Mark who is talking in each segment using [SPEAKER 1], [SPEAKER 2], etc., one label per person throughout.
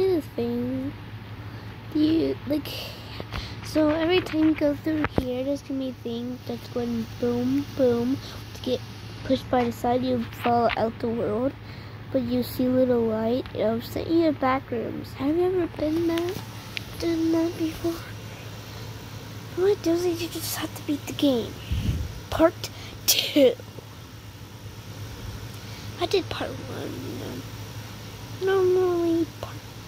[SPEAKER 1] do this thing. Do you like? So every time you go through here, there's gonna be a thing that's going boom, boom. To get pushed by the side, you fall out the world, but you see little light. It'll send you to back rooms. Have you ever been there? Done that before? What it does is you just have to beat the game. Part two. I did part one. Normally, part,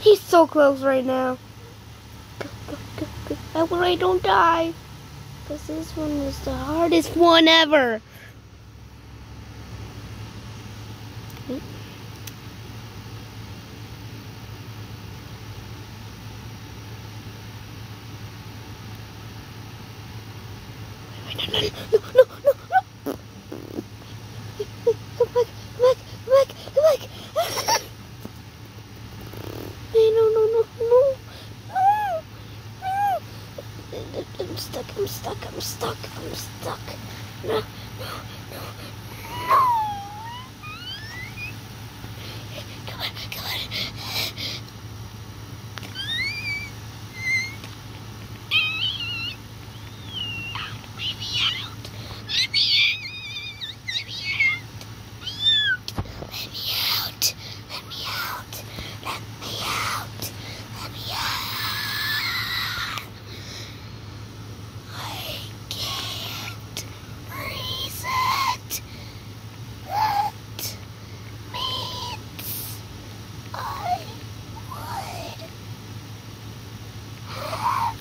[SPEAKER 1] He's so close right now. Go, go, go, go. That way I don't die. Because this one is the hardest one ever. No, no, no, no, no, no. Come back, come back, come back, come back. Hey, no, no, no, no, no, no. I'm stuck, I'm stuck, I'm stuck, no, no. Come on, come on. Out, let me out. Let me out. Let me out. Let me out. Let me out. Let me out. Let me out. I can't reset. That means I would have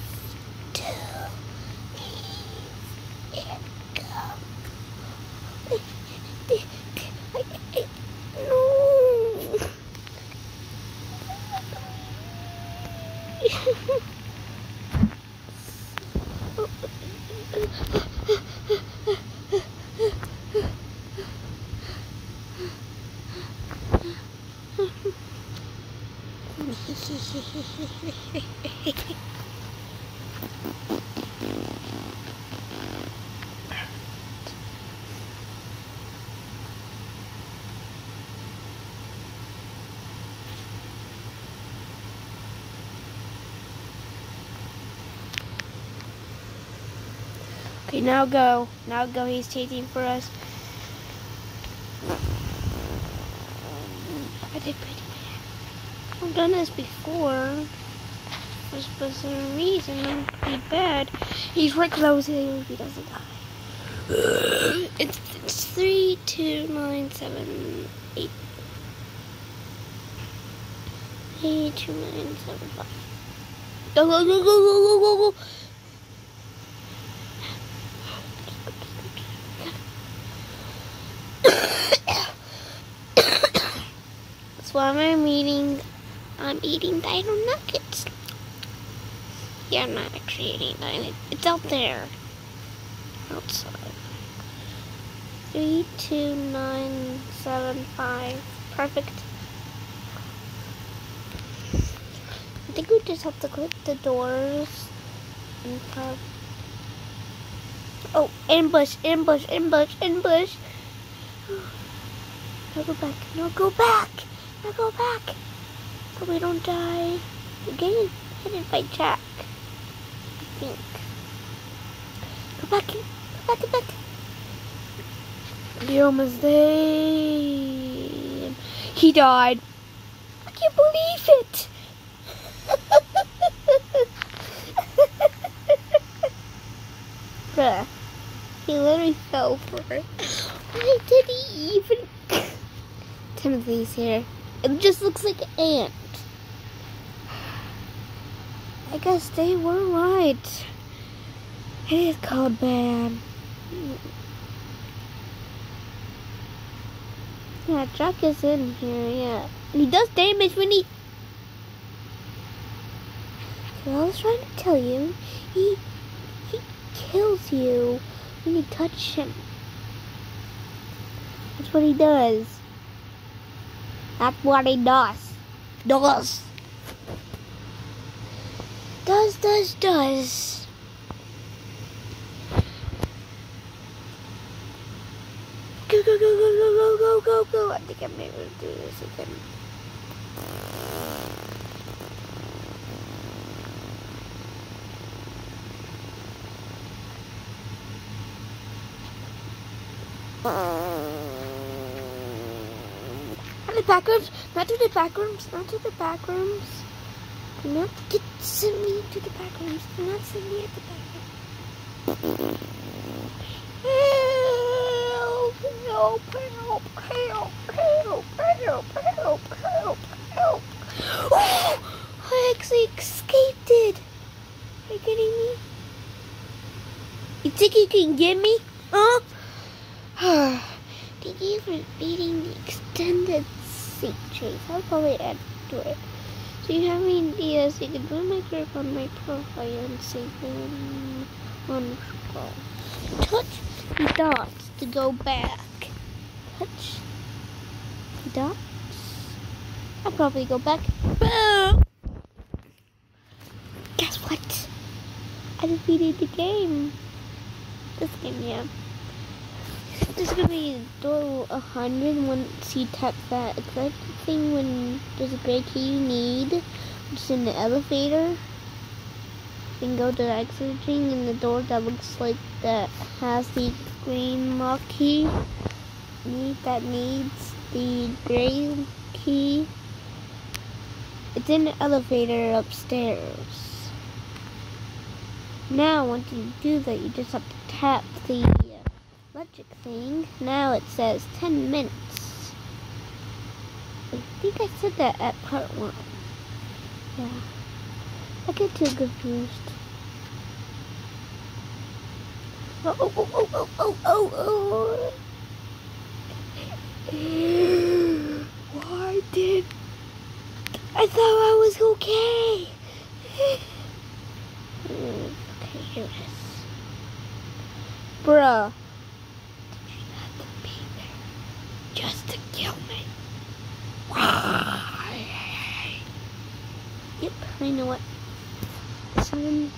[SPEAKER 1] to leave income. No. Okay, now go. Now go. He's chasing for us. I did pretty done this before. For some reason, I'm bad. He's right close. He doesn't die. It's, it's three, two, nine, seven, eight. Three, two, nine, seven, five. Go, go, go, go, go, go, go, go. That's why I'm eating. I'm eating dino nuggets. Yeah, I'm not actually eating dino. It's out there. Outside. Three, two, nine, seven, five. Perfect. I think we just have to click the doors and Oh, ambush, ambush, ambush, ambush. Now go back. No, go back. Now go back. So we don't die. We're getting hit by Jack. I think. Go back. Go back. Go back. You're almost there. He died. I can't believe it. Bruh. He literally fell for it. Why did he even... Timothy's here. It just looks like an ant. I guess they were right. It is called bad. Yeah, Jack is in here, yeah. He does damage when he... So I was trying to tell you, he, he kills you when you touch him. That's what he does. That's what he does. Does. Does, does, does. Go, go, go, go, go, go, go, go, go. I think I'm able to do this again. Not the back rooms, not to the back rooms, not to the back rooms. Not get send me to the back rooms. Not send me at the back rooms. Help! Help! Help! Help! Help! Help! Help! Help! Help! Oh! I actually escaped it. Are you kidding me? You think you can get me? Huh? Thank you for beating the extended Seek chase. I'll probably add to it. So you have any ideas, you can join my group on my profile and save them on scroll. Touch the dots to go back. Touch the dots. I'll probably go back. Boom! Guess what? I defeated the game. This game, yeah. This is gonna be door 100 once you tap that exact thing when there's a gray key you need, is in the elevator. Then go to the exiting and the door that looks like that has the green lock key. Need that needs the gray key. It's in the elevator upstairs. Now, once you do that, you just have to tap the electric thing. Now it says 10 minutes. I think I said that at part one. Yeah. I get too confused. Oh, oh, oh, oh, oh, oh, oh, oh. Why did... I thought I was okay. Hmm, okay, here it is. Bruh. Just to kill me. yep, I know what. Seven,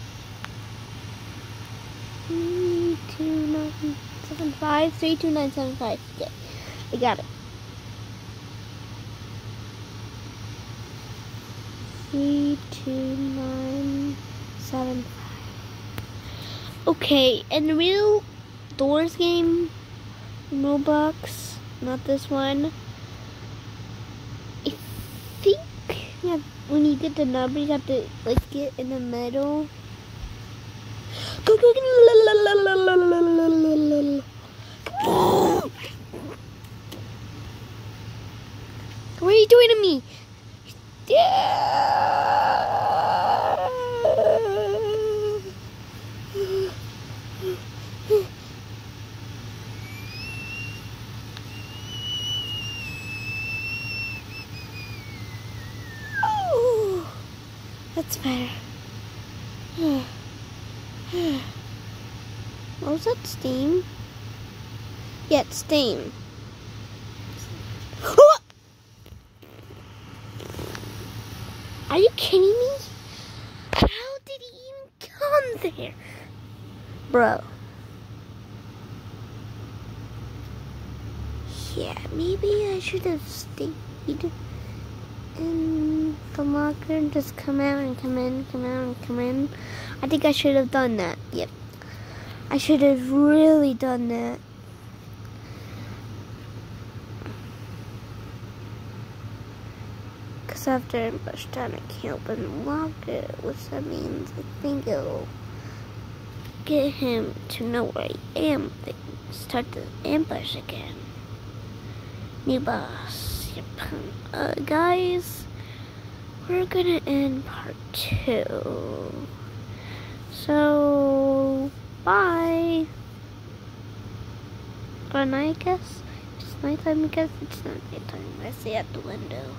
[SPEAKER 1] three, two, nine, seven, five, three, two, nine, seven, five. Yeah, I got it. Three, two, nine, seven, five. Okay, and the real Doors game, Roblox not this one. I think yeah, when you get the number, you have to like get in the middle. What are you doing to me? Yeah. That's better. Hmm. Hmm. what was that? Steam? Yeah, it's steam. Are you kidding me? How did he even come there? Bro. Yeah, maybe I should have stayed in the locker and just come out and come in, come out and come in. I think I should have done that. Yep. I should have really done that. Because after ambush time, I can't open the locker, which that means I think it'll get him to know where I am. Start the ambush again. New boss. Yep. Uh, guys, we're gonna end part two. So, bye. Good night, I guess. Just nighttime because it's not nighttime. I see at the window.